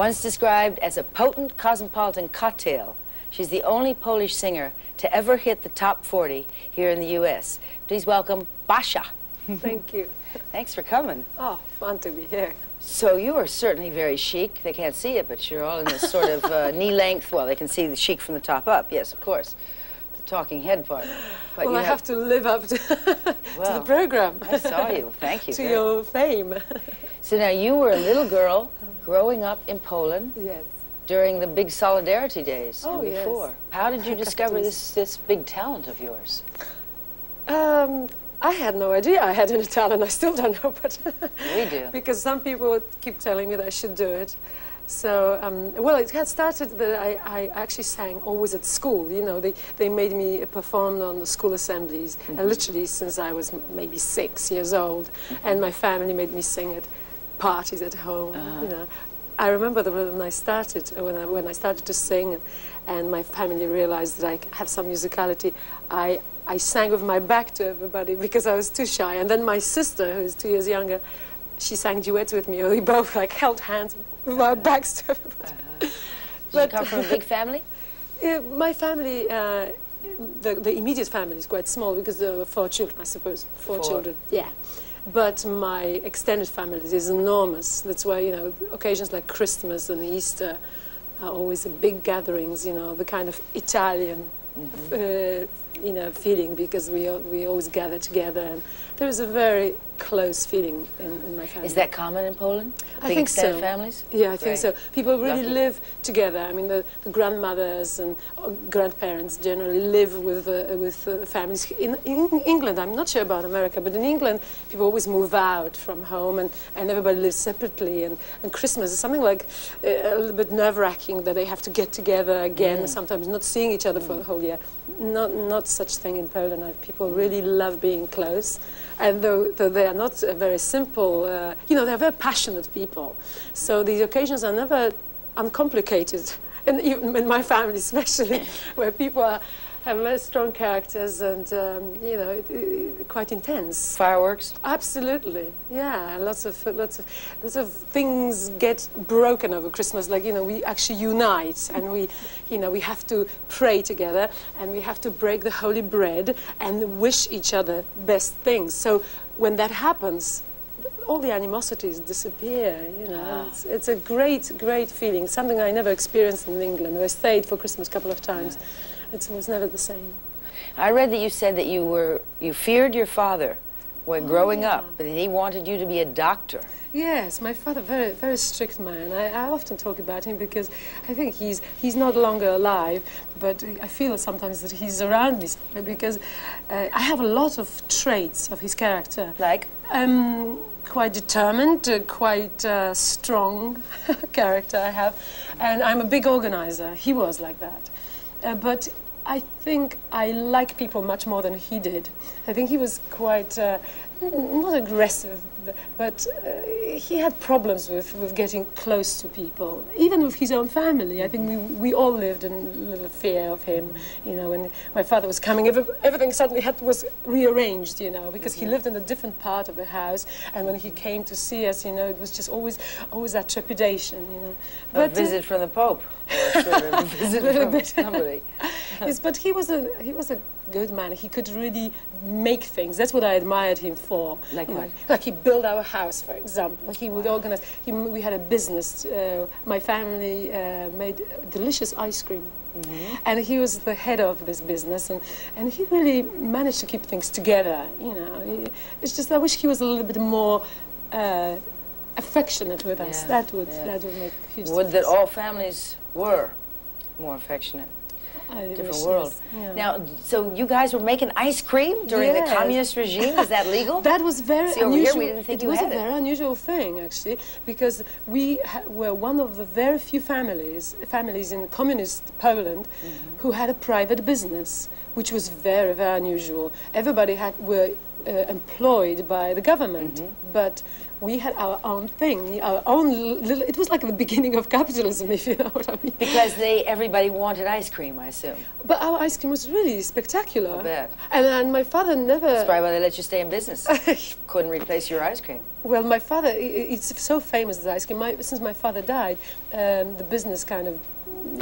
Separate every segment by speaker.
Speaker 1: Once described as a potent cosmopolitan cocktail, she's the only Polish singer to ever hit the top 40 here in the U.S. Please welcome Basia.
Speaker 2: Thank you.
Speaker 1: Thanks for coming.
Speaker 2: Oh, fun to be here.
Speaker 1: So you are certainly very chic. They can't see it, but you're all in this sort of uh, knee length. Well, they can see the chic from the top up. Yes, of course. The talking head part. But
Speaker 2: well,
Speaker 1: you
Speaker 2: I have to live up to, to the program.
Speaker 1: I saw you. Thank you.
Speaker 2: to your fame.
Speaker 1: So now you were a little girl growing up in Poland
Speaker 2: yes.
Speaker 1: during the big solidarity days
Speaker 2: Oh,
Speaker 1: and
Speaker 2: yes.
Speaker 1: before. How did you discover this this big talent of yours?
Speaker 2: Um, I had no idea I had any talent. I still don't know, but
Speaker 1: We do.
Speaker 2: because some people keep telling me that I should do it. So, um, well, it had started that I, I actually sang always at school. You know, they, they made me perform on the school assemblies, uh, literally since I was maybe six years old. And my family made me sing at parties at home. You know, I remember that when I started, uh, when I, when I started to sing, and my family realized that I have some musicality, I, I sang with my back to everybody because I was too shy. And then my sister, who is two years younger, she sang duets with me. We both like held hands with our backs to everybody.
Speaker 1: Did
Speaker 2: But-
Speaker 1: you come from a big family?
Speaker 2: Uh, my family, uh, the, the immediate family is quite small because there were four children, I suppose. Four,
Speaker 1: Four.
Speaker 2: children, yeah. But my extended family is enormous. That's why, you know, occasions like Christmas and Easter are always the big gatherings, you know, the kind of Italian, uh, you know, feeling because we, we always gather together. And there is a very close feeling in, in my family.
Speaker 1: Is that common in Poland?
Speaker 2: I
Speaker 1: Big
Speaker 2: think so.
Speaker 1: families?
Speaker 2: Yeah, I think so. People really
Speaker 1: Lucky.
Speaker 2: live together. I mean, the, the grandmothers and uh, grandparents generally live with uh, with uh, families. In, in England, I'm not sure about America, but in England, people always move out from home and, and everybody lives separately. And, and Christmas is something like uh, a little bit nerve-wracking that they have to get together again, sometimes not seeing each other for the whole year. Not, not such thing in Poland. People really love being close. And though, though they are not very simple, uh, you know, they're very passionate people. So these occasions are never uncomplicated. And even in my family, especially, where people are, have very strong characters and, um, you know, it, it, quite intense.
Speaker 1: Fireworks?
Speaker 2: Absolutely, yeah. Lots of lots of lots of things get broken over Christmas. Like you know, we actually unite, and we, you know, we have to pray together, and we have to break the holy bread and wish each other best things. So when that happens, all the animosities disappear. You know, it's, it's a great, great feeling. Something I never experienced in England. I stayed for Christmas a couple of times. It was never the same.
Speaker 1: I read that you said that you were you feared your father when growing up, but that he wanted you to be a doctor.
Speaker 2: Yes, my father, very, very strict man. I, I often talk about him because I think he's he's not longer alive, but I feel sometimes that he's around me because uh, I have a lot of traits of his character.
Speaker 1: Like?
Speaker 2: Um, quite determined, uh, quite uh, strong character I have, and I'm a big organizer. He was like that, Uh, but I think I like people much more than he did. I think he was quite uh, not aggressive, but uh, he had problems with, with getting close to people, even with his own family. I think we, we all lived in a little fear of him. You know, when my father was coming, every, everything suddenly had, was rearranged. You know, because he lived in a different part of the house, and when he came to see us, you know, it was just always always that trepidation. You know,
Speaker 1: A
Speaker 2: uh,
Speaker 1: visit from the Pope. Or a visit from somebody.
Speaker 2: Yes, but he was a he was a good man. He could really make things. That's what I admired him for.
Speaker 1: Like
Speaker 2: You know,
Speaker 1: what?
Speaker 2: like he built our house, for example. He would organize. He, we had a business. Uh, my family uh, made delicious ice cream.
Speaker 1: Mm-hmm.
Speaker 2: And he was the head of this business, and, and he really managed to keep things together. You know, it's just I wish he was a little bit more uh, affectionate with us.
Speaker 1: Yeah,
Speaker 2: That would
Speaker 1: yeah.
Speaker 2: that would make huge
Speaker 1: Would that all families were more affectionate. Different world.
Speaker 2: Yeah.
Speaker 1: Now, so you guys were making ice cream during
Speaker 2: Yes.
Speaker 1: the communist regime? Is that legal?
Speaker 2: That was very
Speaker 1: See, over here,
Speaker 2: unusual.
Speaker 1: we didn't think
Speaker 2: it
Speaker 1: you
Speaker 2: was a
Speaker 1: it.
Speaker 2: very unusual thing, actually, because we ha- were one of the very few families families in communist Poland
Speaker 1: Mm-hmm.
Speaker 2: who had a private business, which was very very unusual. Everybody had were uh, employed by the government,
Speaker 1: Mm-hmm.
Speaker 2: but we had our own thing, our own little. It was like the beginning of capitalism, if you know what I mean.
Speaker 1: Because they everybody wanted ice cream, I assume.
Speaker 2: But our ice cream was really spectacular.
Speaker 1: I bet.
Speaker 2: And, and my father never.
Speaker 1: That's probably why they let you stay in business. Couldn't replace your ice cream.
Speaker 2: Well, my father, it's so famous, the ice cream. My, since my father died, um, the business kind of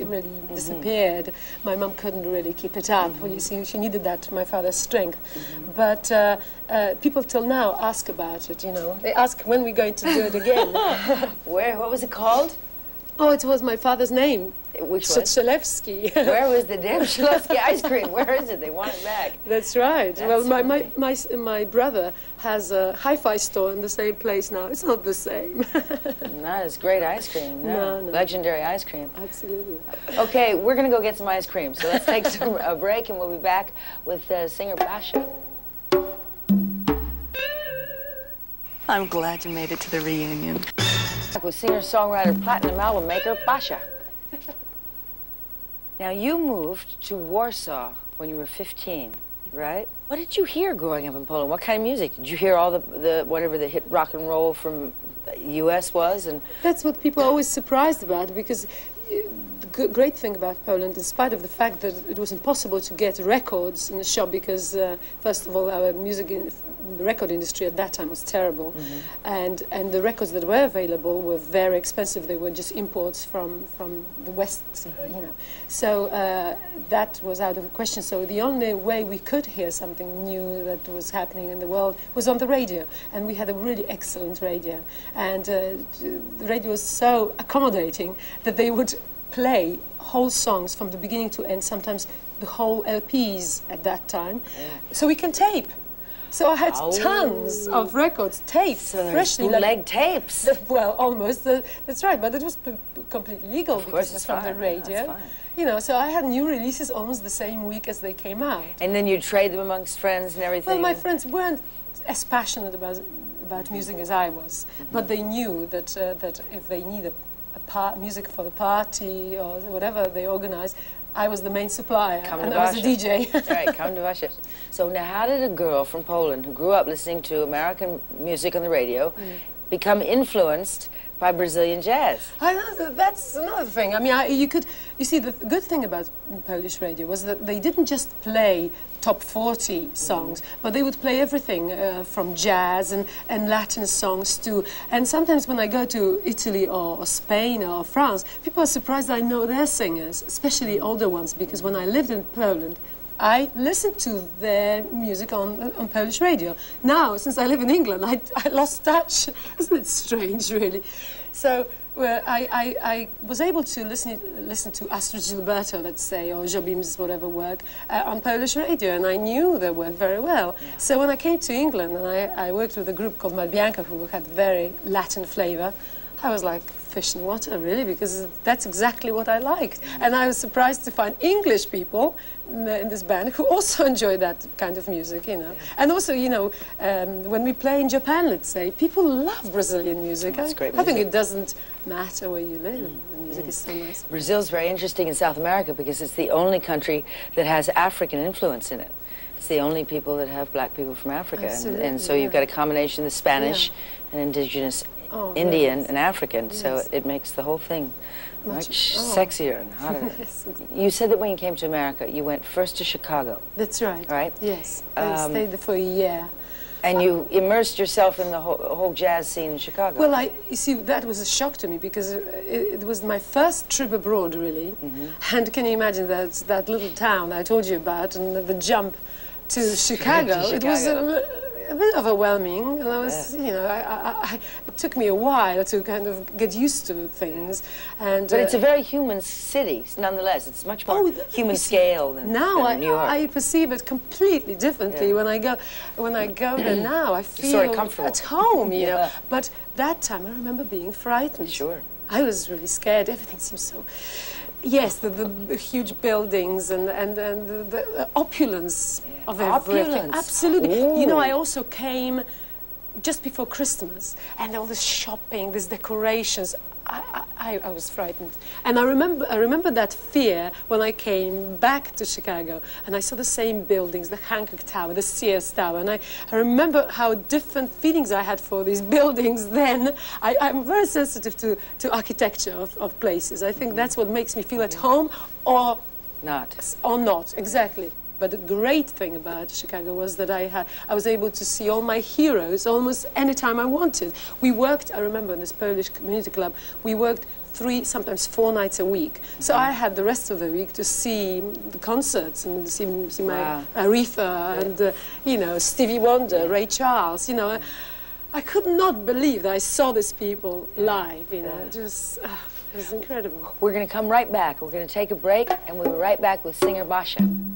Speaker 2: really
Speaker 1: Mm-hmm.
Speaker 2: disappeared. My mom couldn't really keep it up. Well, you see, she needed that, my father's strength.
Speaker 1: Mm-hmm.
Speaker 2: But uh, uh, people till now ask about it, you know. They ask when we're going to do it again.
Speaker 1: Where? What was it called?
Speaker 2: Oh, it was my father's name,
Speaker 1: Which one?
Speaker 2: Socholewski.
Speaker 1: Where was the damn Shilowski ice cream? Where is it? They want it back.
Speaker 2: That's right. well, my, my, my, my brother has a hi-fi store in the same place now. It's not the same.
Speaker 1: Not as great ice cream. No.
Speaker 2: No, no.
Speaker 1: Legendary ice cream.
Speaker 2: Absolutely.
Speaker 1: Okay, we're gonna go get some ice cream. So let's take some, a break, and we'll be back with uh, singer Basia.
Speaker 3: I'm glad you made it to the reunion.
Speaker 1: Back with singer-songwriter, platinum album maker Basia. Now you moved to Warsaw when you were 15, right? What did you hear growing up in Poland? What kind of music? Did you hear all the, the whatever the hit rock and roll from U.S. was? And
Speaker 2: That's what people are always surprised about because the great thing about Poland, in spite of the fact that it was impossible to get records in the shop because, uh, first of all, our music in, record industry at that time was terrible, and and the records that were available were very expensive. They were just imports from from the West, you know. So uh, that was out of the question. So the only way we could hear something new that was happening in the world was on the radio, and we had a really excellent radio. And uh, the radio was so accommodating that they would play whole songs from the beginning to end, sometimes the whole LPs at that time. So we can tape. So I had tons of records, taped,
Speaker 1: so
Speaker 2: freshly
Speaker 1: bootleg tapes.
Speaker 2: well, almost. Uh, that's right, but it was completely legal
Speaker 1: course,
Speaker 2: because
Speaker 1: it's
Speaker 2: from the
Speaker 1: fine. It's
Speaker 2: radio. You know, so I had new releases almost the same week as they came out.
Speaker 1: And then you trade them amongst friends and everything.
Speaker 2: Well, my friends weren't as passionate about about music as I was, but they knew that uh, that if they need a, a par- music for the party or whatever they organized, I was the main supplier
Speaker 1: Come
Speaker 2: and I was
Speaker 1: a
Speaker 2: DJ.
Speaker 1: That's right, come to Russia. So now, how did a girl from Poland who grew up listening to American music on the radio
Speaker 2: Mm.
Speaker 1: become influenced by Brazilian jazz?
Speaker 2: I know that that's another thing. I mean, I, you could, you see, the good thing about Polish radio was that they didn't just play top 40 songs, but they would play everything uh, from jazz and, and Latin songs too. And sometimes when I go to Italy or, or Spain or France, people are surprised I know their singers, especially older ones, because when I lived in Poland, I listened to their music on, on Polish radio. Now, since I live in England, I, I lost touch. Isn't it strange, really? So well, I, I, I was able to listen, listen to Astrud Gilberto, let's say, or Jobim's whatever work, uh, on Polish radio, and I knew their work very well. So when I came to England and I, I worked with a group called Matt Bianco, who had very Latin flavor, I was like, fish in water, really, because that's exactly what I liked. And I was surprised to find English people in this band who also enjoy that kind of music, you know. And also, you know, um, when we play in Japan, let's say, people love Brazilian music.
Speaker 1: That's
Speaker 2: I,
Speaker 1: great
Speaker 2: I think it doesn't matter where you live. The music is so nice.
Speaker 1: Brazil's very interesting in South America because it's the only country that has African influence in it. It's the only people that have black people from Africa. And, and so
Speaker 2: Absolutely,
Speaker 1: you've got a combination of the Spanish and indigenous
Speaker 2: Oh,
Speaker 1: Indian
Speaker 2: yes.
Speaker 1: and African. So it makes the whole thing
Speaker 2: Much-
Speaker 1: much
Speaker 2: oh.
Speaker 1: sexier and hotter.
Speaker 2: Yes,
Speaker 1: You said that when you came to America, you went first to Chicago,
Speaker 2: that's right.
Speaker 1: right?
Speaker 2: Yes, I
Speaker 1: Um,
Speaker 2: stayed there for a year.
Speaker 1: And you immersed yourself in the whole, whole jazz scene in Chicago.
Speaker 2: Well, I, you see, that was a shock to me because it, it was my first trip abroad, really.
Speaker 1: Mm-hmm.
Speaker 2: And can you imagine that that little town I told you about and the, jump to Chicago? It was
Speaker 1: Chicago.
Speaker 2: A, bit overwhelming. And I was, you know, I, I, I, it took me a while to kind of get used to things. And
Speaker 1: but it's
Speaker 2: uh,
Speaker 1: a very human city, nonetheless. It's much more
Speaker 2: Oh,
Speaker 1: human scale than,
Speaker 2: now
Speaker 1: than
Speaker 2: I,
Speaker 1: New York.
Speaker 2: I perceive it completely differently
Speaker 1: Yeah.
Speaker 2: when I go when I go there now. I feel
Speaker 1: sort of comfortable.
Speaker 2: at home, you know. But that time I remember being frightened.
Speaker 1: Sure.
Speaker 2: I was really scared. Everything seemed so. Yes, the, the, the huge buildings and and, and the, the opulence of everything.
Speaker 1: Opulence.
Speaker 2: Absolutely. You know, I also came just before Christmas, and all this shopping, these decorations. I, I, I was frightened. And I remember, I remember that fear when I came back to Chicago and I saw the same buildings, the Hancock Tower, the Sears Tower. And I, I remember how different feelings I had for these buildings then. I, I'm very sensitive to, to architecture of, of places. I think that's what makes me feel at mm-hmm. home or,
Speaker 1: Not.
Speaker 2: or not, exactly. But the great thing about Chicago was that I, had, I was able to see all my heroes almost anytime I wanted. We worked, I remember in this Polish community club, we worked three, sometimes four nights a week. So I had the rest of the week to see the concerts and see, see my
Speaker 1: Wow.
Speaker 2: Aretha and, uh, you know, Stevie Wonder, Ray Charles, you know. I could not believe that I saw these people live, you know. Was, uh, it was incredible.
Speaker 1: We're going to come right back. We're going to take a break, and we'll be right back with singer Basia.